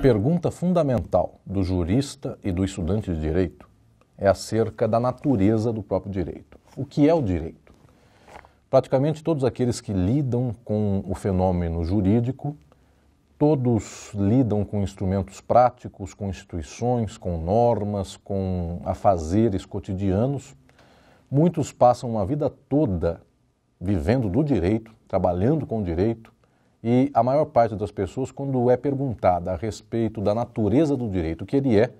pergunta fundamental do jurista e do estudante de direito é acerca da natureza do próprio direito. O que é o direito? Praticamente todos aqueles que lidam com o fenômeno jurídico, todos lidam com instrumentos práticos, com instituições, com normas, com afazeres cotidianos. Muitos passam uma vida toda vivendo do direito, trabalhando com o direito, e a maior parte das pessoas, quando é perguntada a respeito da natureza do direito, que ele é,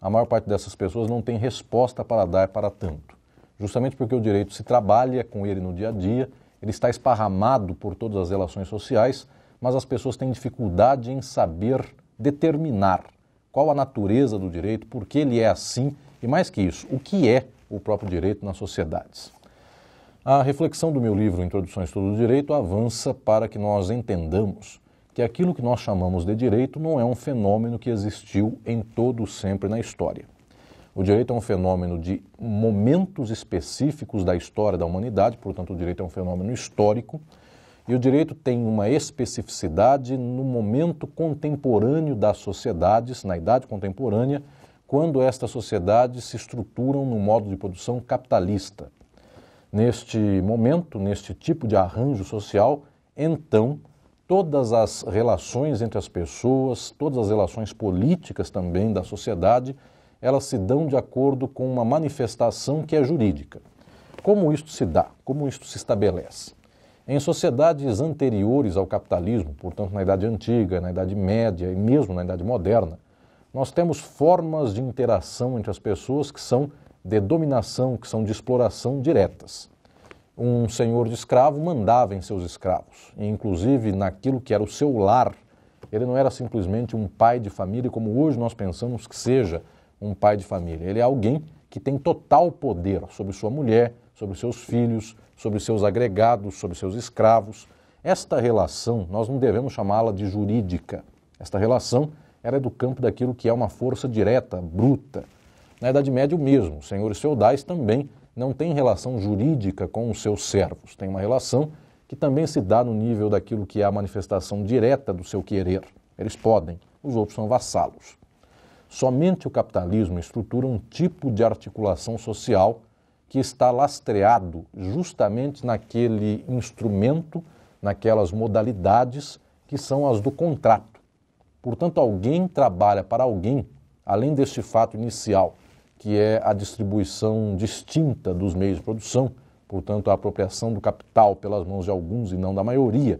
a maior parte dessas pessoas não tem resposta para dar para tanto. Justamente porque o direito se trabalha com ele no dia a dia, ele está esparramado por todas as relações sociais, mas as pessoas têm dificuldade em saber determinar qual a natureza do direito, por que ele é assim e, mais que isso, o que é o próprio direito nas sociedades. A reflexão do meu livro Introdução ao Estudo do Direito avança para que nós entendamos que aquilo que nós chamamos de direito não é um fenômeno que existiu em todo sempre na história. O direito é um fenômeno de momentos específicos da história da humanidade, portanto, o direito é um fenômeno histórico, e o direito tem uma especificidade no momento contemporâneo das sociedades, na idade contemporânea, quando estas sociedades se estruturam no modo de produção capitalista neste momento, neste tipo de arranjo social, então todas as relações entre as pessoas, todas as relações políticas também da sociedade, elas se dão de acordo com uma manifestação que é jurídica. Como isto se dá? Como isto se estabelece? Em sociedades anteriores ao capitalismo, portanto na Idade Antiga, na Idade Média e mesmo na Idade Moderna, nós temos formas de interação entre as pessoas que são de dominação, que são de exploração diretas. Um senhor de escravo mandava em seus escravos, e inclusive naquilo que era o seu lar. Ele não era simplesmente um pai de família, como hoje nós pensamos que seja um pai de família. Ele é alguém que tem total poder sobre sua mulher, sobre seus filhos, sobre seus agregados, sobre seus escravos. Esta relação, nós não devemos chamá-la de jurídica. Esta relação era do campo daquilo que é uma força direta, bruta, na Idade Média, o mesmo. Os senhores feudais também não têm relação jurídica com os seus servos, tem uma relação que também se dá no nível daquilo que é a manifestação direta do seu querer. Eles podem, os outros são vassalos. Somente o capitalismo estrutura um tipo de articulação social que está lastreado justamente naquele instrumento, naquelas modalidades que são as do contrato. Portanto, alguém trabalha para alguém, além deste fato inicial que é a distribuição distinta dos meios de produção, portanto, a apropriação do capital pelas mãos de alguns e não da maioria.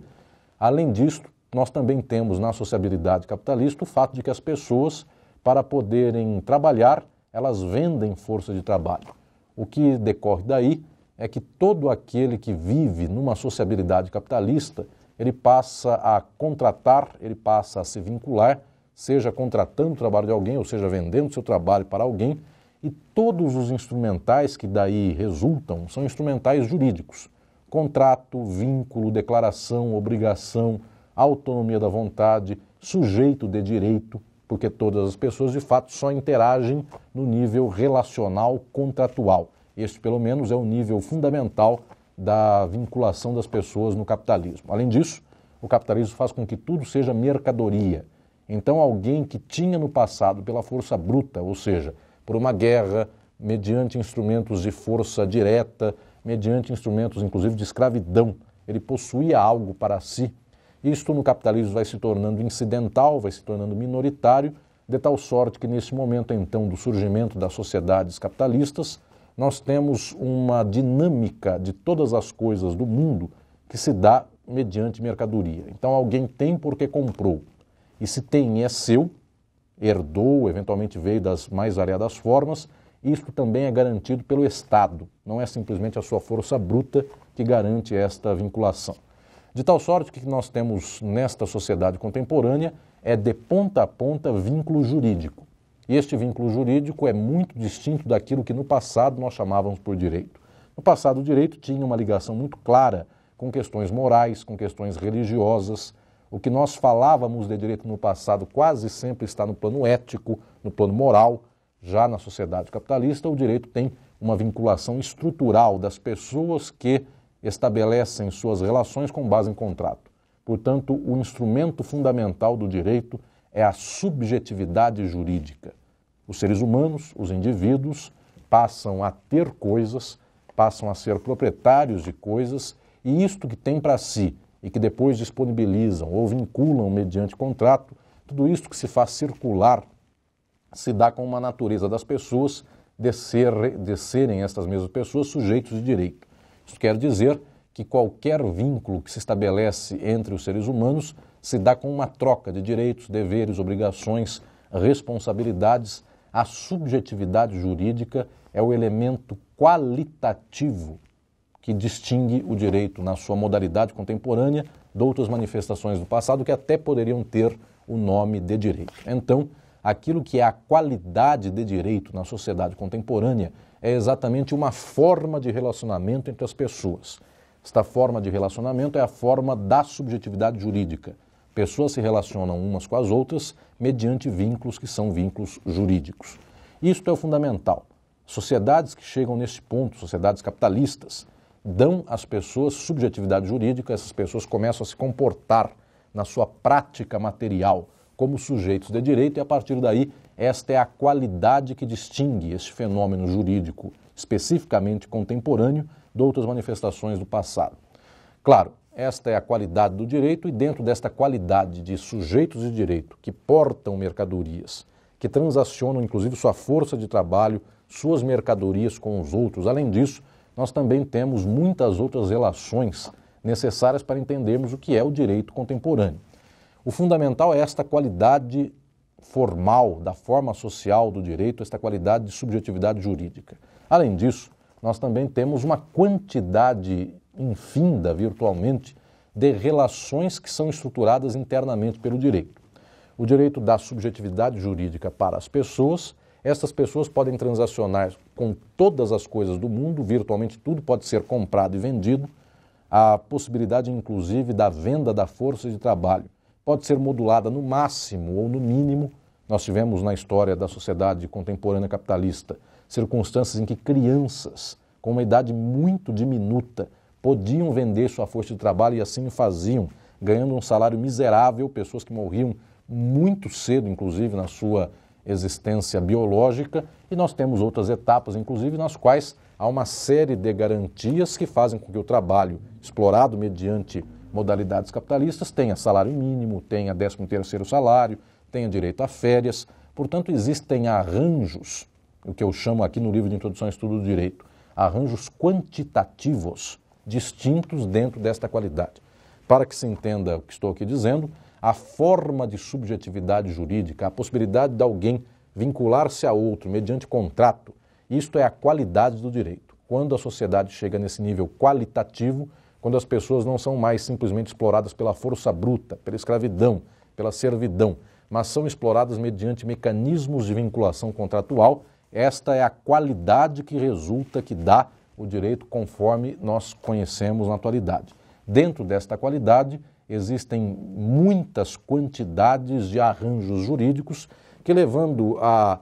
Além disso, nós também temos na sociabilidade capitalista o fato de que as pessoas, para poderem trabalhar, elas vendem força de trabalho. O que decorre daí é que todo aquele que vive numa sociabilidade capitalista, ele passa a contratar, ele passa a se vincular, seja contratando o trabalho de alguém, ou seja, vendendo seu trabalho para alguém, e todos os instrumentais que daí resultam são instrumentais jurídicos: contrato, vínculo, declaração, obrigação, autonomia da vontade, sujeito de direito, porque todas as pessoas de fato só interagem no nível relacional contratual. Este, pelo menos, é o nível fundamental da vinculação das pessoas no capitalismo. Além disso, o capitalismo faz com que tudo seja mercadoria. Então, alguém que tinha no passado, pela força bruta, ou seja, por uma guerra, mediante instrumentos de força direta, mediante instrumentos inclusive de escravidão. Ele possuía algo para si. Isto no capitalismo vai se tornando incidental, vai se tornando minoritário, de tal sorte que nesse momento então do surgimento das sociedades capitalistas, nós temos uma dinâmica de todas as coisas do mundo que se dá mediante mercadoria. Então alguém tem porque comprou. E se tem é seu, herdou, eventualmente veio das mais variadas formas, isto também é garantido pelo Estado, não é simplesmente a sua força bruta que garante esta vinculação. De tal sorte que nós temos nesta sociedade contemporânea é de ponta a ponta vínculo jurídico. E este vínculo jurídico é muito distinto daquilo que no passado nós chamávamos por direito. No passado, o direito tinha uma ligação muito clara com questões morais, com questões religiosas, o que nós falávamos de direito no passado quase sempre está no plano ético, no plano moral. Já na sociedade capitalista, o direito tem uma vinculação estrutural das pessoas que estabelecem suas relações com base em contrato. Portanto, o instrumento fundamental do direito é a subjetividade jurídica. Os seres humanos, os indivíduos, passam a ter coisas, passam a ser proprietários de coisas, e isto que tem para si e que depois disponibilizam ou vinculam mediante contrato, tudo isto que se faz circular se dá com uma natureza das pessoas de, ser, de serem estas mesmas pessoas sujeitos de direito. Isso quer dizer que qualquer vínculo que se estabelece entre os seres humanos se dá com uma troca de direitos, deveres, obrigações, responsabilidades. A subjetividade jurídica é o elemento qualitativo que distingue o direito na sua modalidade contemporânea de outras manifestações do passado que até poderiam ter o nome de direito. Então, aquilo que é a qualidade de direito na sociedade contemporânea é exatamente uma forma de relacionamento entre as pessoas. Esta forma de relacionamento é a forma da subjetividade jurídica. Pessoas se relacionam umas com as outras mediante vínculos que são vínculos jurídicos. Isto é o fundamental. Sociedades que chegam neste ponto, sociedades capitalistas, dão às pessoas subjetividade jurídica, essas pessoas começam a se comportar na sua prática material como sujeitos de direito e a partir daí esta é a qualidade que distingue este fenômeno jurídico especificamente contemporâneo de outras manifestações do passado. Claro, esta é a qualidade do direito e dentro desta qualidade de sujeitos de direito que portam mercadorias, que transacionam inclusive sua força de trabalho, suas mercadorias com os outros, além disso, nós também temos muitas outras relações necessárias para entendermos o que é o direito contemporâneo. O fundamental é esta qualidade formal, da forma social do direito, esta qualidade de subjetividade jurídica. Além disso, nós também temos uma quantidade infinda, virtualmente, de relações que são estruturadas internamente pelo direito. O direito dá subjetividade jurídica para as pessoas essas pessoas podem transacionar com todas as coisas do mundo, virtualmente tudo pode ser comprado e vendido. A possibilidade, inclusive, da venda da força de trabalho pode ser modulada no máximo ou no mínimo. Nós tivemos na história da sociedade contemporânea capitalista circunstâncias em que crianças com uma idade muito diminuta podiam vender sua força de trabalho e assim faziam, ganhando um salário miserável, pessoas que morriam muito cedo, inclusive, na sua existência biológica, e nós temos outras etapas, inclusive, nas quais há uma série de garantias que fazem com que o trabalho explorado mediante modalidades capitalistas tenha salário mínimo, tenha 13 terceiro salário, tenha direito a férias. Portanto, existem arranjos, o que eu chamo aqui no livro de Introdução ao Estudo do Direito, arranjos quantitativos distintos dentro desta qualidade. Para que se entenda o que estou aqui dizendo, a forma de subjetividade jurídica, a possibilidade de alguém vincular-se a outro mediante contrato, isto é a qualidade do direito. Quando a sociedade chega nesse nível qualitativo, quando as pessoas não são mais simplesmente exploradas pela força bruta, pela escravidão, pela servidão, mas são exploradas mediante mecanismos de vinculação contratual, esta é a qualidade que resulta, que dá o direito conforme nós conhecemos na atualidade. Dentro desta qualidade, existem muitas quantidades de arranjos jurídicos que, levando a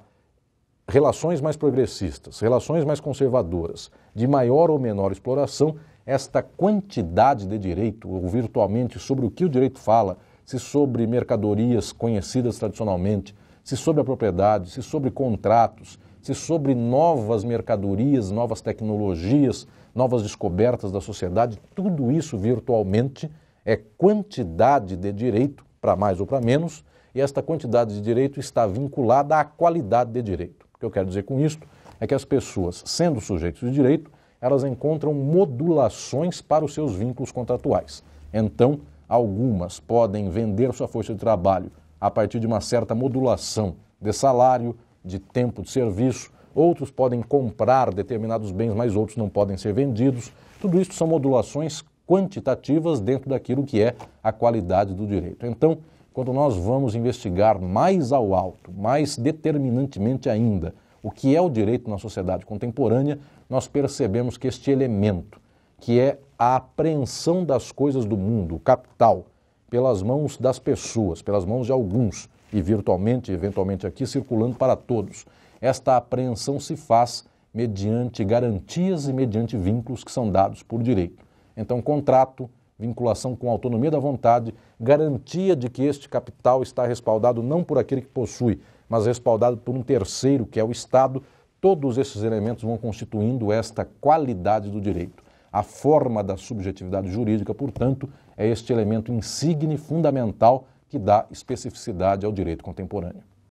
relações mais progressistas, relações mais conservadoras, de maior ou menor exploração, esta quantidade de direito, ou virtualmente sobre o que o direito fala, se sobre mercadorias conhecidas tradicionalmente, se sobre a propriedade, se sobre contratos, se sobre novas mercadorias, novas tecnologias, novas descobertas da sociedade, tudo isso virtualmente é quantidade de direito, para mais ou para menos, e esta quantidade de direito está vinculada à qualidade de direito. O que eu quero dizer com isso é que as pessoas, sendo sujeitos de direito, elas encontram modulações para os seus vínculos contratuais. Então, algumas podem vender sua força de trabalho a partir de uma certa modulação de salário, de tempo de serviço, outros podem comprar determinados bens, mas outros não podem ser vendidos. Tudo isso são modulações quantitativas dentro daquilo que é a qualidade do direito. Então, quando nós vamos investigar mais ao alto, mais determinantemente ainda, o que é o direito na sociedade contemporânea, nós percebemos que este elemento, que é a apreensão das coisas do mundo, o capital, pelas mãos das pessoas, pelas mãos de alguns, e virtualmente, eventualmente aqui, circulando para todos, esta apreensão se faz mediante garantias e mediante vínculos que são dados por direito. Então, contrato, vinculação com autonomia da vontade, garantia de que este capital está respaldado não por aquele que possui, mas respaldado por um terceiro, que é o Estado, todos esses elementos vão constituindo esta qualidade do direito. A forma da subjetividade jurídica, portanto, é este elemento insigne fundamental que dá especificidade ao direito contemporâneo.